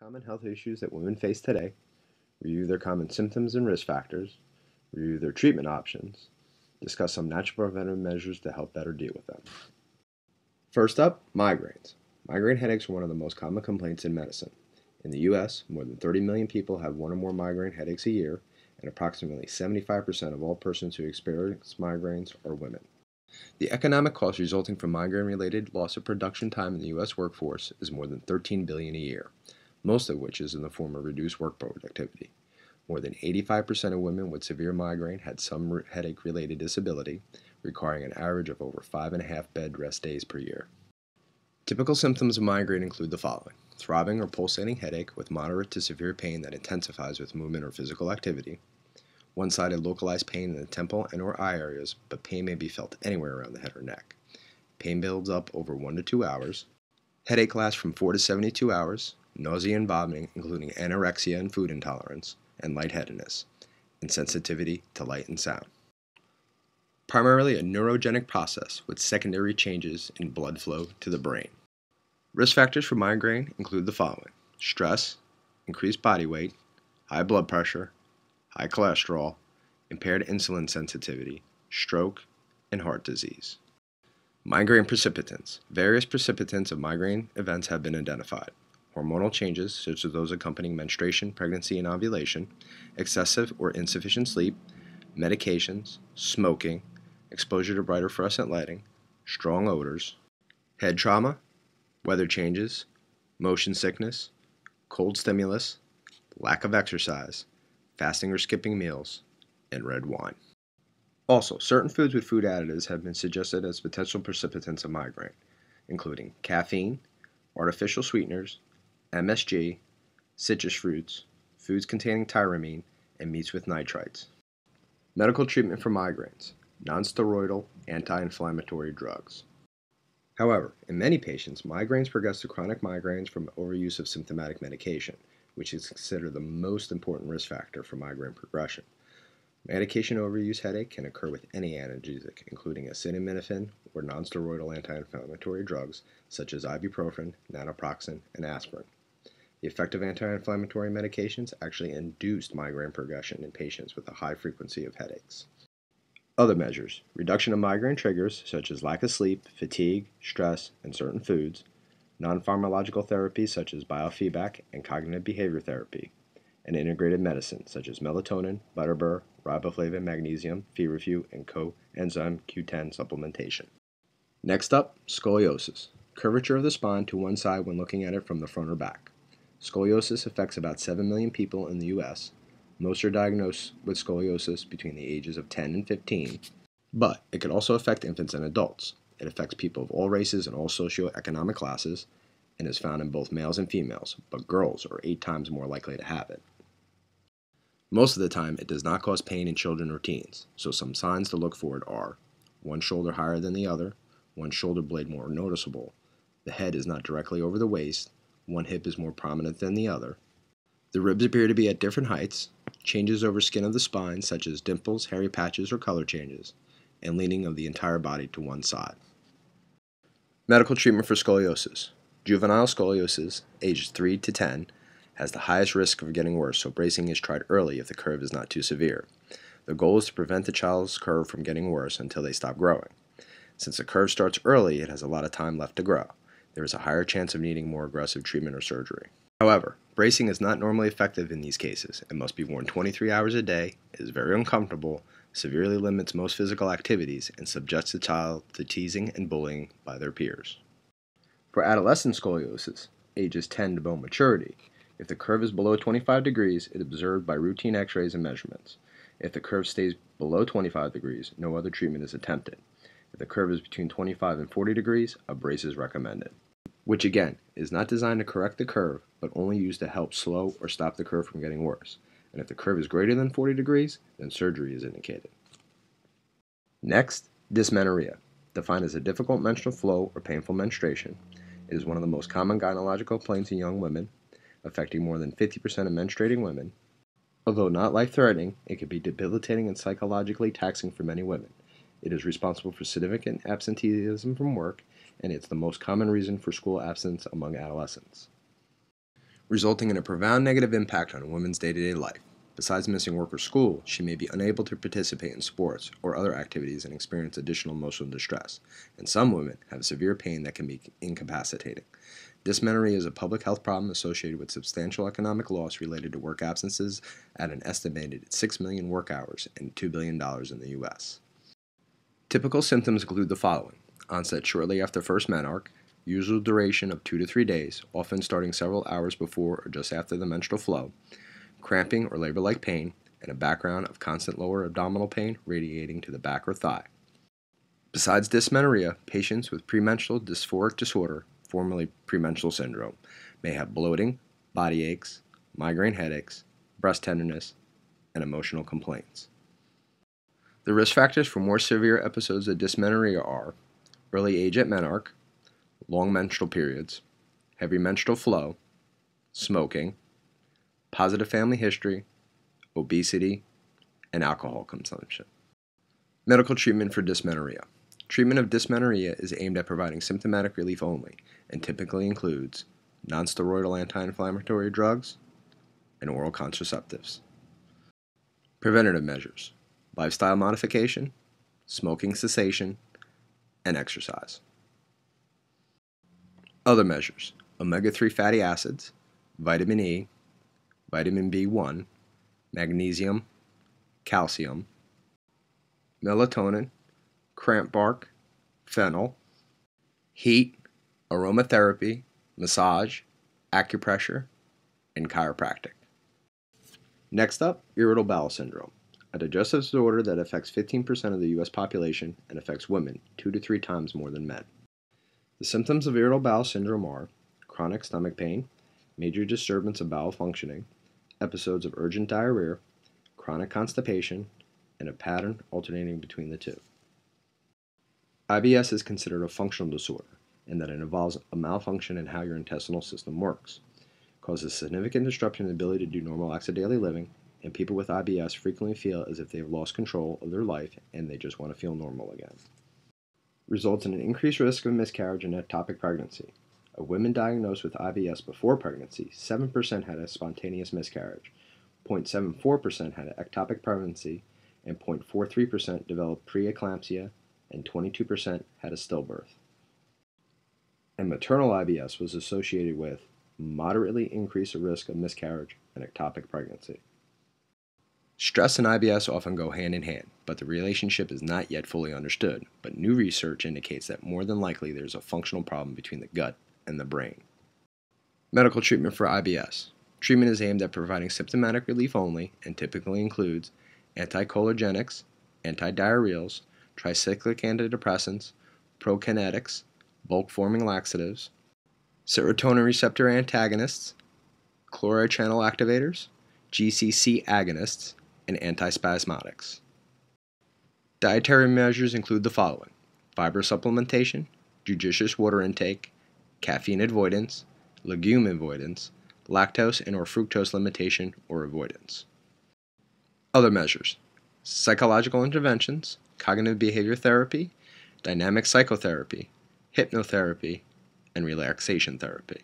common health issues that women face today, review their common symptoms and risk factors, review their treatment options, discuss some natural preventive measures to help better deal with them. First up, migraines. Migraine headaches are one of the most common complaints in medicine. In the U.S., more than 30 million people have one or more migraine headaches a year, and approximately 75% of all persons who experience migraines are women. The economic cost resulting from migraine-related loss of production time in the U.S. workforce is more than 13 billion a year, most of which is in the form of reduced work productivity. More than 85% of women with severe migraine had some headache-related disability, requiring an average of over five and a half bed rest days per year. Typical symptoms of migraine include the following throbbing or pulsating headache with moderate to severe pain that intensifies with movement or physical activity, one-sided localized pain in the temple and or eye areas, but pain may be felt anywhere around the head or neck. Pain builds up over 1 to 2 hours. Headache lasts from 4 to 72 hours. Nausea and vomiting, including anorexia and food intolerance, and lightheadedness, and sensitivity to light and sound. Primarily a neurogenic process with secondary changes in blood flow to the brain. Risk factors for migraine include the following stress, increased body weight, high blood pressure, high cholesterol, impaired insulin sensitivity, stroke, and heart disease. Migraine precipitants. Various precipitants of migraine events have been identified. Hormonal changes, such as those accompanying menstruation, pregnancy, and ovulation, excessive or insufficient sleep, medications, smoking, exposure to brighter fluorescent lighting, strong odors, head trauma, weather changes, motion sickness, cold stimulus, lack of exercise, fasting or skipping meals, and red wine. Also, certain foods with food additives have been suggested as potential precipitants of migraine, including caffeine, artificial sweeteners, MSG, citrus fruits, foods containing tyramine, and meats with nitrites. Medical treatment for migraines, nonsteroidal anti-inflammatory drugs. However, in many patients, migraines progress to chronic migraines from overuse of symptomatic medication, which is considered the most important risk factor for migraine progression. Medication overuse headache can occur with any analgesic, including acetaminophen or nonsteroidal anti-inflammatory drugs such as ibuprofen, naproxen, and aspirin. The effect of anti-inflammatory medications actually induced migraine progression in patients with a high frequency of headaches. Other measures reduction of migraine triggers such as lack of sleep, fatigue, stress, and certain foods, non pharmacological therapies such as biofeedback and cognitive behavior therapy, and integrated medicine such as melatonin, butterbur, riboflavin, magnesium, feverfew, and coenzyme Q10 supplementation. Next up, scoliosis curvature of the spine to one side when looking at it from the front or back. Scoliosis affects about 7 million people in the U.S. Most are diagnosed with scoliosis between the ages of 10 and 15, but it can also affect infants and adults. It affects people of all races and all socioeconomic classes and is found in both males and females, but girls are eight times more likely to have it. Most of the time, it does not cause pain in children or teens, so some signs to look for it are one shoulder higher than the other, one shoulder blade more noticeable, the head is not directly over the waist, one hip is more prominent than the other, the ribs appear to be at different heights, changes over skin of the spine, such as dimples, hairy patches, or color changes, and leaning of the entire body to one side. Medical treatment for scoliosis. Juvenile scoliosis, ages 3 to 10, has the highest risk of getting worse, so bracing is tried early if the curve is not too severe. The goal is to prevent the child's curve from getting worse until they stop growing. Since the curve starts early, it has a lot of time left to grow. There is a higher chance of needing more aggressive treatment or surgery. However, bracing is not normally effective in these cases and must be worn 23 hours a day, is very uncomfortable, severely limits most physical activities, and subjects the child to teasing and bullying by their peers. For adolescent scoliosis, ages 10 to bone maturity, if the curve is below 25 degrees, it is observed by routine x rays and measurements. If the curve stays below 25 degrees, no other treatment is attempted. If the curve is between 25 and 40 degrees, a brace is recommended which again is not designed to correct the curve, but only used to help slow or stop the curve from getting worse. And if the curve is greater than 40 degrees, then surgery is indicated. Next, dysmenorrhea, defined as a difficult menstrual flow or painful menstruation. It is one of the most common gynecological complaints in young women, affecting more than 50% of menstruating women. Although not life threatening, it can be debilitating and psychologically taxing for many women. It is responsible for significant absenteeism from work and it's the most common reason for school absence among adolescents. resulting in a profound negative impact on a woman's day to day life. Besides missing work or school, she may be unable to participate in sports or other activities and experience additional emotional distress. And some women have severe pain that can be incapacitating. Dysmenorrhea is a public health problem associated with substantial economic loss related to work absences at an estimated 6 million work hours and $2 billion in the U.S. Typical symptoms include the following onset shortly after first menarche, usual duration of 2 to 3 days, often starting several hours before or just after the menstrual flow cramping or labor like pain, and a background of constant lower abdominal pain radiating to the back or thigh. Besides dysmenorrhea, patients with premenstrual dysphoric disorder, formerly premenstrual syndrome, may have bloating, body aches, migraine headaches, breast tenderness, and emotional complaints. The risk factors for more severe episodes of dysmenorrhea are early age at menarche, long menstrual periods, heavy menstrual flow, smoking, positive family history, obesity, and alcohol consumption. Medical treatment for dysmenorrhea. Treatment of dysmenorrhea is aimed at providing symptomatic relief only and typically includes nonsteroidal anti inflammatory drugs and oral contraceptives. Preventative measures lifestyle modification, smoking cessation, and exercise. Other measures omega 3 fatty acids, vitamin E, vitamin B1, magnesium, calcium, melatonin, cramp bark, fennel, heat, aromatherapy, massage, acupressure, and chiropractic. Next up, irritable bowel syndrome, a digestive disorder that affects 15% of the U.S. population and affects women two to three times more than men. The symptoms of irritable bowel syndrome are chronic stomach pain, major disturbance of bowel functioning, episodes of urgent diarrhea, chronic constipation, and a pattern alternating between the two. IBS is considered a functional disorder in that it involves a malfunction in how your intestinal system works, causes significant disruption in the ability to do normal acts of daily living, and people with IBS frequently feel as if they have lost control of their life and they just want to feel normal again. Results in an increased risk of miscarriage and ectopic pregnancy, of women diagnosed with IBS before pregnancy, 7% had a spontaneous miscarriage, 0.74% had an ectopic pregnancy, and 0.43% developed preeclampsia, and 22% had a stillbirth. And maternal IBS was associated with moderately increased risk of miscarriage and ectopic pregnancy. Stress and IBS often go hand in hand, but the relationship is not yet fully understood. But new research indicates that more than likely there's a functional problem between the gut and the brain. Medical treatment for IBS. Treatment is aimed at providing symptomatic relief only and typically includes anticholinergics, antidiarrheals, tricyclic antidepressants, prokinetics, bulk forming laxatives, serotonin receptor antagonists, chloride channel activators, GCC agonists, and antispasmodics. Dietary measures include the following fiber supplementation, judicious water intake, caffeine avoidance, legume avoidance, lactose and or fructose limitation or avoidance. Other measures psychological interventions, cognitive behavior therapy, dynamic psychotherapy, hypnotherapy, and relaxation therapy.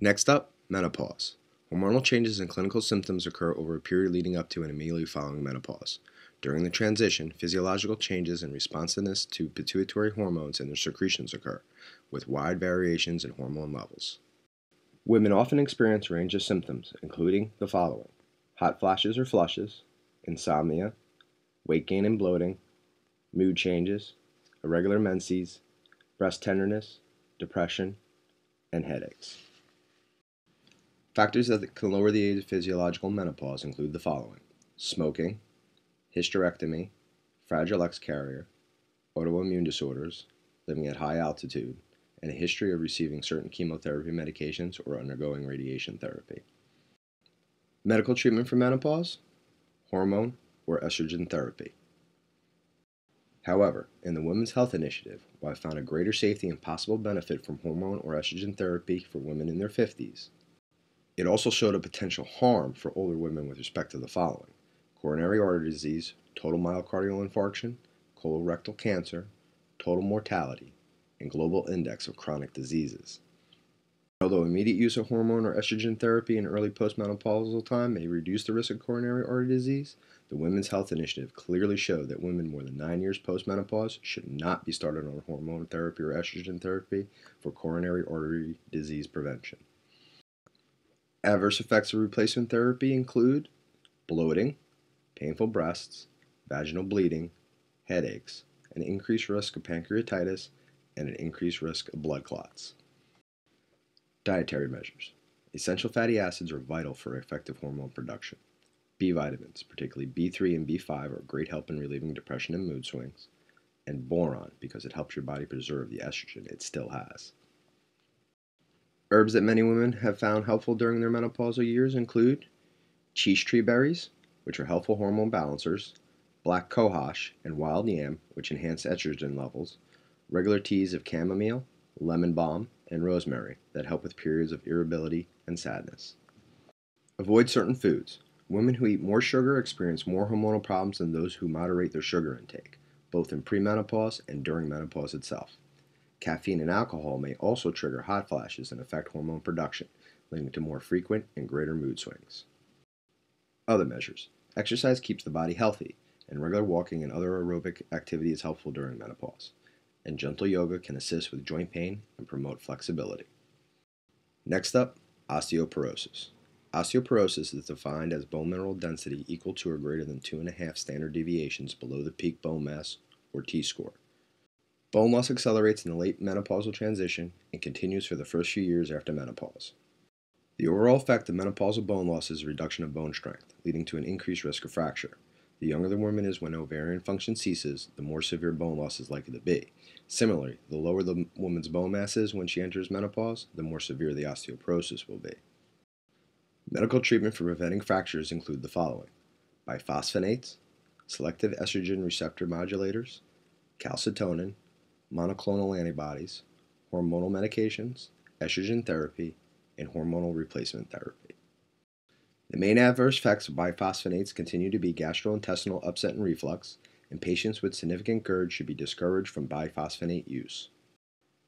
Next up, menopause. Hormonal changes and clinical symptoms occur over a period leading up to and immediately following menopause. During the transition, physiological changes in responsiveness to pituitary hormones and their secretions occur, with wide variations in hormone levels. Women often experience a range of symptoms, including the following hot flashes or flushes, insomnia, weight gain and bloating, mood changes, irregular menses, breast tenderness, depression, and headaches. Factors that can lower the age of physiological menopause include the following smoking, hysterectomy, fragile X carrier, autoimmune disorders, living at high altitude, and a history of receiving certain chemotherapy medications or undergoing radiation therapy. Medical treatment for menopause, hormone, or estrogen therapy. However, in the Women's Health Initiative, while I found a greater safety and possible benefit from hormone or estrogen therapy for women in their 50s, it also showed a potential harm for older women with respect to the following coronary artery disease, total myocardial infarction, colorectal cancer, total mortality, and global index of chronic diseases. Although immediate use of hormone or estrogen therapy in early postmenopausal time may reduce the risk of coronary artery disease, the Women's Health Initiative clearly showed that women more than nine years postmenopause should not be started on hormone therapy or estrogen therapy for coronary artery disease prevention. Adverse effects of replacement therapy include bloating, painful breasts, vaginal bleeding, headaches, an increased risk of pancreatitis, and an increased risk of blood clots. Dietary measures. Essential fatty acids are vital for effective hormone production. B vitamins, particularly B3 and B5, are great help in relieving depression and mood swings. And boron, because it helps your body preserve the estrogen it still has. Herbs that many women have found helpful during their menopausal years include chaste tree berries, which are helpful hormone balancers, black cohosh, and wild yam, which enhance estrogen levels, regular teas of chamomile, lemon balm, and rosemary that help with periods of irritability and sadness. Avoid certain foods. Women who eat more sugar experience more hormonal problems than those who moderate their sugar intake, both in premenopause and during menopause itself. Caffeine and alcohol may also trigger hot flashes and affect hormone production, leading to more frequent and greater mood swings. Other measures. Exercise keeps the body healthy, and regular walking and other aerobic activity is helpful during menopause and gentle yoga can assist with joint pain and promote flexibility. Next up, osteoporosis. Osteoporosis is defined as bone mineral density equal to or greater than 2.5 standard deviations below the peak bone mass, or T score. Bone loss accelerates in the late menopausal transition and continues for the first few years after menopause. The overall effect of menopausal bone loss is a reduction of bone strength, leading to an increased risk of fracture. The younger the woman is when ovarian function ceases, the more severe bone loss is likely to be. Similarly, the lower the woman's bone mass is when she enters menopause, the more severe the osteoporosis will be. Medical treatment for preventing fractures include the following biphosphonates, selective estrogen receptor modulators, calcitonin, monoclonal antibodies, hormonal medications, estrogen therapy, and hormonal replacement therapy. The main adverse effects of biphosphonates continue to be gastrointestinal upset and reflux, and patients with significant GERD should be discouraged from biphosphonate use.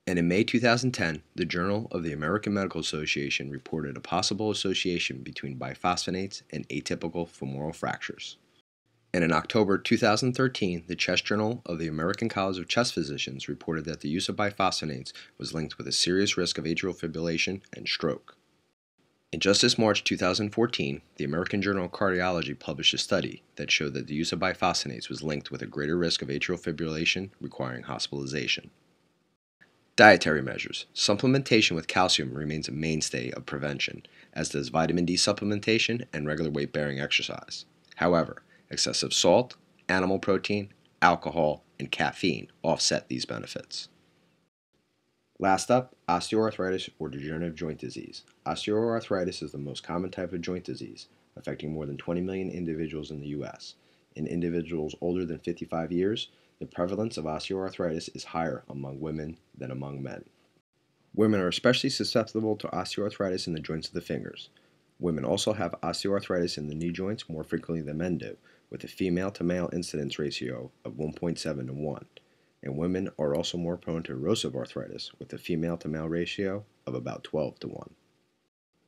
And in May 2010, the Journal of the American Medical Association reported a possible association between biphosphonates and atypical femoral fractures. And in October 2013, the Chest Journal of the American College of Chest Physicians reported that the use of biphosphonates was linked with a serious risk of atrial fibrillation and stroke. In just this March 2014, the American Journal of Cardiology published a study that showed that the use of biphosphonates was linked with a greater risk of atrial fibrillation requiring hospitalization. Dietary measures. Supplementation with calcium remains a mainstay of prevention, as does vitamin D supplementation and regular weight bearing exercise. However, excessive salt, animal protein, alcohol, and caffeine offset these benefits. Last up, osteoarthritis or degenerative joint disease. Osteoarthritis is the most common type of joint disease, affecting more than 20 million individuals in the U.S. In individuals older than 55 years, the prevalence of osteoarthritis is higher among women than among men. Women are especially susceptible to osteoarthritis in the joints of the fingers. Women also have osteoarthritis in the knee joints more frequently than men do, with a female to male incidence ratio of 1.7 to 1 and women are also more prone to erosive arthritis with a female to male ratio of about 12 to 1.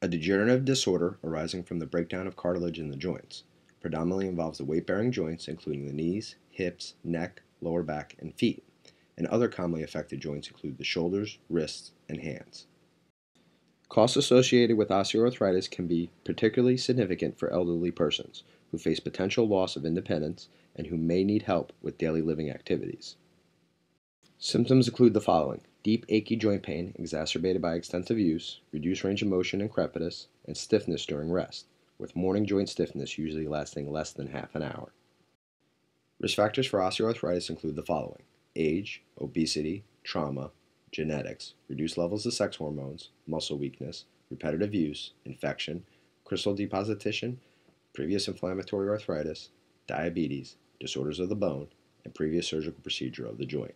A degenerative disorder arising from the breakdown of cartilage in the joints predominantly involves the weight bearing joints, including the knees, hips, neck, lower back, and feet, and other commonly affected joints include the shoulders, wrists, and hands. Costs associated with osteoarthritis can be particularly significant for elderly persons who face potential loss of independence and who may need help with daily living activities. Symptoms include the following deep, achy joint pain exacerbated by extensive use, reduced range of motion and crepitus, and stiffness during rest, with morning joint stiffness usually lasting less than half an hour. Risk factors for osteoarthritis include the following age, obesity, trauma, genetics, reduced levels of sex hormones, muscle weakness, repetitive use, infection, crystal deposition, previous inflammatory arthritis, diabetes, disorders of the bone, and previous surgical procedure of the joint.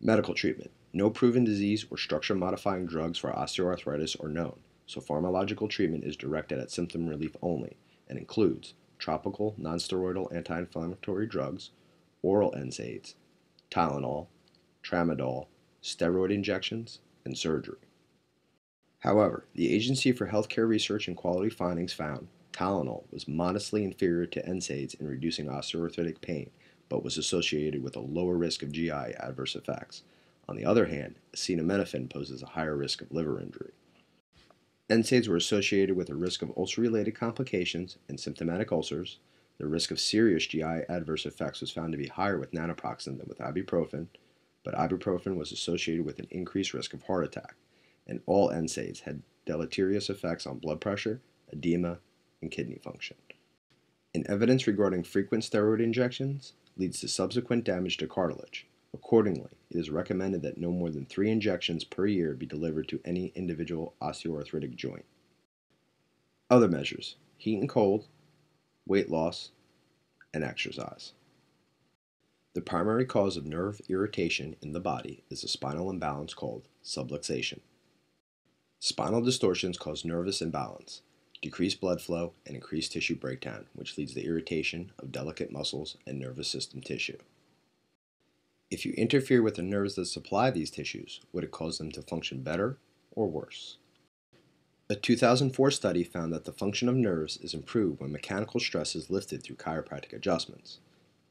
Medical treatment. No proven disease or structure modifying drugs for osteoarthritis are known, so pharmacological treatment is directed at symptom relief only and includes topical nonsteroidal anti inflammatory drugs, oral NSAIDs, Tylenol, tramadol, steroid injections, and surgery. However, the Agency for Healthcare Research and Quality findings found Tylenol was modestly inferior to NSAIDs in reducing osteoarthritic pain, but was associated with a lower risk of GI adverse effects. On the other hand, acetaminophen poses a higher risk of liver injury. NSAIDs were associated with a risk of ulcer-related complications and symptomatic ulcers. The risk of serious GI adverse effects was found to be higher with naproxen than with ibuprofen, but ibuprofen was associated with an increased risk of heart attack, and all NSAIDs had deleterious effects on blood pressure, edema, and kidney function. And evidence regarding frequent steroid injections leads to subsequent damage to cartilage. Accordingly, it is recommended that no more than three injections per year be delivered to any individual osteoarthritic joint. Other measures heat and cold, weight loss, and exercise. The primary cause of nerve irritation in the body is a spinal imbalance called subluxation. Spinal distortions cause nervous imbalance, decreased blood flow, and increased tissue breakdown, which leads to irritation of delicate muscles and nervous system tissue. If you interfere with the nerves that supply these tissues, would it cause them to function better or worse? A 2004 study found that the function of nerves is improved when mechanical stress is lifted through chiropractic adjustments.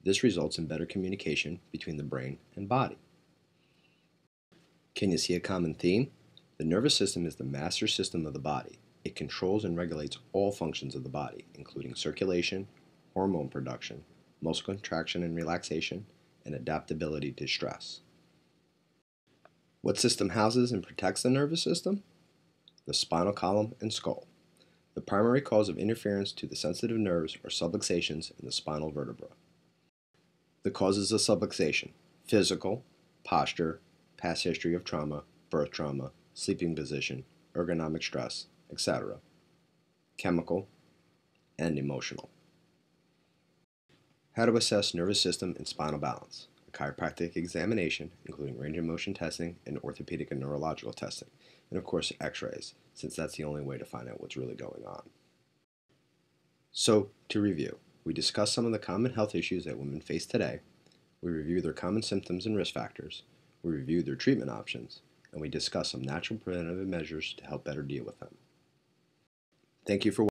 This results in better communication between the brain and body. Can you see a common theme? The nervous system is the master system of the body. It controls and regulates all functions of the body, including circulation, hormone production, muscle contraction and relaxation, and adaptability to stress. What system houses and protects the nervous system? The spinal column and skull. The primary cause of interference to the sensitive nerves are subluxations in the spinal vertebra. The causes of subluxation physical, posture, past history of trauma, birth trauma, sleeping position, ergonomic stress, etc., chemical, and emotional. How to assess nervous system and spinal balance. A chiropractic examination, including range of motion testing and orthopedic and neurological testing, and of course x rays, since that's the only way to find out what's really going on. So, to review, we discussed some of the common health issues that women face today. We reviewed their common symptoms and risk factors. We reviewed their treatment options. And we discussed some natural preventative measures to help better deal with them. Thank you for